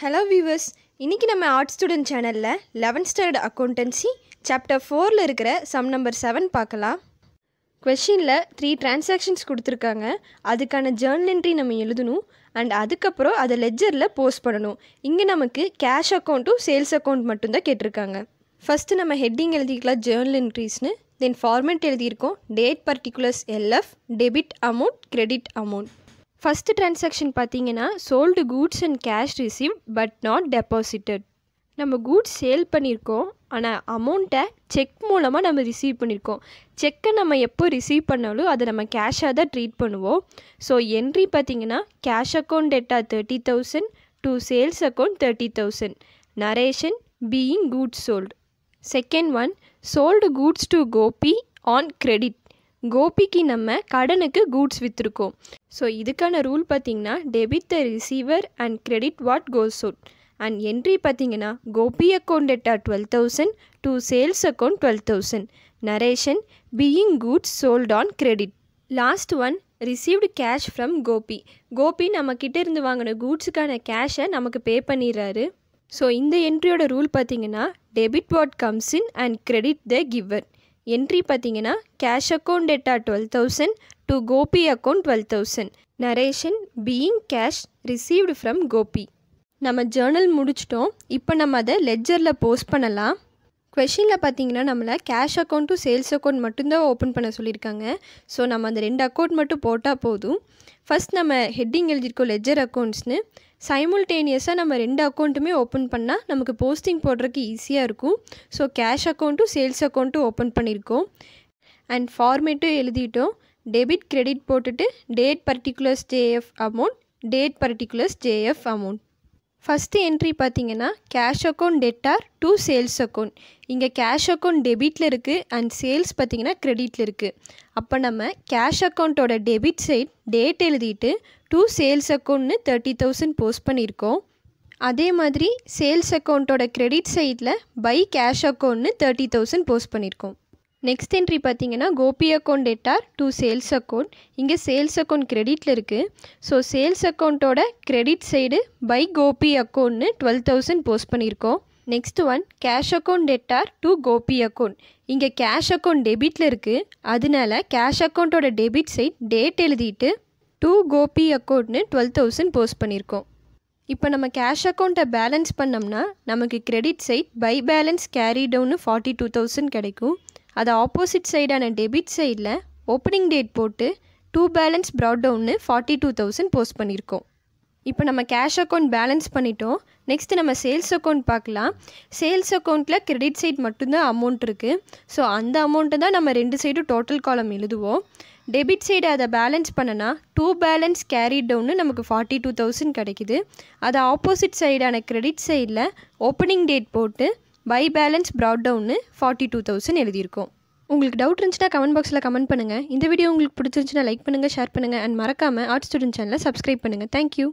Hello viewers இன்றைக்கி நம்ம art student சேனலில் லெவன்த் ஸ்டாண்டர்ட் அக்கௌண்டன்சி சாப்டர் ஃபோரில் இருக்கிற சம் நம்பர் செவன் பார்க்கலாம். கொஷினில் த்ரீ டிரான்சாக்ஷன்ஸ் கொடுத்துருக்காங்க. அதுக்கான ஜேர்னல் என்ட்ரி நம்ம எழுதணும். அண்ட் அதுக்கப்புறம் அதை லெஜரில் போஸ்ட் பண்ணணும். இங்கே நமக்கு கேஷ் அக்கௌண்ட்டும் சேல்ஸ் அக்கௌண்ட் மட்டும்தான் கேட்டிருக்காங்க. ஃபஸ்ட்டு நம்ம ஹெட்டிங் எழுதிக்கலாம் ஜேர்னல் என்ட்ரிஸ்னு தென் ஃபார்மேட் எழுதியிருக்கோம். Date particulars LF debit amount credit amount first transaction பார்த்தீங்கன்னா sold goods and cash receive but not deposited நம்ம கூட்ஸ் சேல் பண்ணியிருக்கோம் ஆனால் அமௌண்ட்டை செக் மூலமாக நம்ம ரிசீவ் பண்ணியிருக்கோம் செக்கை நம்ம எப்போ ரிசீவ் பண்ணாலும் அதை நம்ம கேஷாக தான் ட்ரீட் பண்ணுவோம். ஸோ என்ட்ரி பார்த்தீங்கன்னா cash account debtor thirty thousand to sales account thirty thousand narration being goods sold second one sold goods to Gopi on credit கோபிக்கு நம்ம கடனுக்கு கூட்ஸ் விற்றுருக்கோம் ஸோ இதுக்கான ரூல் பார்த்தீங்கன்னா debit the receiver and credit what goes out and entry பார்த்தீங்கன்னா Gopi account debtor twelve thousand to sales account twelve thousand narration being goods sold on credit last one received cash from Gopi Gopi நம்மக்கிட்ட இருந்து வாங்கின கூட்ஸுக்கான கேஷை நமக்கு பே பண்ணிடுறாரு. So இந்த என்ட்ரியோட rule பார்த்தீங்கன்னா debit what comes in and credit the giver entry பார்த்தீங்கன்னா cash account debtor twelve thousand to Gopi account twelve thousand narration being cash received from Gopi நம்ம ஜேர்னல் முடிச்சிட்டோம். இப்போ நம்ம அதை லெஜரில் போஸ்ட் பண்ணலாம். கொஷினில் பார்த்தீங்கன்னா நம்மளை cash account to sales account மட்டும்தான் ஓப்பன் பண்ண சொல்லியிருக்காங்க. ஸோ நம்ம அந்த ரெண்டு அக்கௌண்ட் மட்டும் போட்டால் போதும். ஃபஸ்ட் நம்ம ஹெட்டிங் எழுதியிருக்கோம் லெஜர் அக்கௌண்ட்ஸ்னு சைமுல்டேனியஸாக நம்ம ரெண்டு அக்கௌண்ட்டுமே ஓப்பன் பண்ணால் நமக்கு போஸ்டிங் போடுறதுக்கு ஈஸியாக இருக்கும். ஸோ கேஷ் அக்கௌண்ட்டும் சேல்ஸ் அக்கௌண்ட்டும் ஓப்பன் பண்ணியிருக்கோம் அண்ட் ஃபார்மேட்டும் எழுதிட்டோம். டெபிட் கிரெடிட் போட்டுட்டு date particulars JF amount date particulars JF amount first entry பார்த்தீங்கன்னா cash account debtor to sales account இங்கே கேஷ் அக்கௌண்ட் டெபிட்டில் இருக்குது அண்ட் சேல்ஸ் பார்த்தீங்கன்னா க்ரெடிட்டில் இருக்குது அப்போ நம்ம கேஷ் அக்கௌண்ட்டோட டெபிட் சைட் டேட் எழுதிட்டு டூ சேல்ஸ் அக்கௌண்ட்னு தேர்ட்டி தௌசண்ட் போஸ்ட் பண்ணியிருக்கோம். அதே மாதிரி சேல்ஸ் அக்கௌண்ட்டோட க்ரெடிட் சைடில் பை கேஷ் அக்கௌண்ட்னு தேர்ட்டி தௌசண்ட் போஸ்ட் பண்ணியிருக்கோம். நெக்ஸ்ட் என்ட்ரி பார்த்தீங்கன்னா Gopi account debtor to sales account இங்கே சேல்ஸ் அக்கௌண்ட் கிரெடிட்டில் இருக்குது ஸோ சேல்ஸ் அக்கௌண்ட்டோட கிரெடிட் சைடு பை கோபி அக்கௌண்ட்னு டுவெல் தௌசண்ட் போஸ்ட் பண்ணியிருக்கோம். Next one cash account debtor to Gopi account இங்கே கேஷ் அக்கௌண்ட் டெபிட்டில் இருக்குது அதனால கேஷ் அக்கௌண்ட்டோட டெபிட் சைட் டேட் எழுதிட்டு டூ கோபி அக்கௌண்ட்னு டுவெல் தௌசண்ட் போஸ்ட் பண்ணியிருக்கோம். இப்போ நம்ம கேஷ் அக்கௌண்ட்டை பேலன்ஸ் பண்ணோம்னா நமக்கு credit side by balance carry டவுன்னு forty two thousand கிடைக்கும். அது ஆப்போசிட் சைடான டெபிட் சைடில் ஓப்பனிங் டேட் போட்டு டூ பேலன்ஸ் ப்ராட் டவுன்னு ஃபார்ட்டி டூ தௌசண்ட் போஸ்ட் பண்ணியிருக்கோம் இப்போ நம்ம கேஷ் அக்கௌண்ட் பேலன்ஸ் பண்ணிட்டோம். நெக்ஸ்ட்டு நம்ம சேல்ஸ் அக்கௌண்ட் பார்க்கலாம். சேல்ஸ் அக்கௌண்ட்டில் கிரெடிட் சைட் மட்டும்தான் அமௌண்ட் இருக்குது ஸோ அந்த அமௌண்ட்டை தான் நம்ம ரெண்டு சைடும் டோட்டல் காலம் எழுதுவோம். டெபிட் சைடு அதை பேலன்ஸ் பண்ணனா டூ பேலன்ஸ் கேரி டவுன்னு நமக்கு ஃபார்ட்டி டூ தௌசண்ட் கிடைக்குது. அதை ஆப்போசிட் சைடான கிரெடிட் சைடில் ஓப்பனிங் டேட் போட்டு பை பேலன்ஸ் ப்ராட் டவுன்னு ஃபார்ட்டி டூ தௌசண்ட் எழுதியிருக்கோம். உங்களுக்கு டவுட் இருந்துச்சுன்னா கமெண்ட் பாக்ஸில் கமெண்ட் பண்ணுங்கள் இந்த வீடியோ உங்களுக்கு பிடிச்சிருந்துச்சுன்னா லைக் பண்ணுங்கள் ஷேர் பண்ணுங்கள் அண்ட் மறக்காமல் ஆர்ட் ஸ்டூடெண்ட் சேனலை சப்ஸ்கிரைப் பண்ணுங்கள் தேங்க்யூ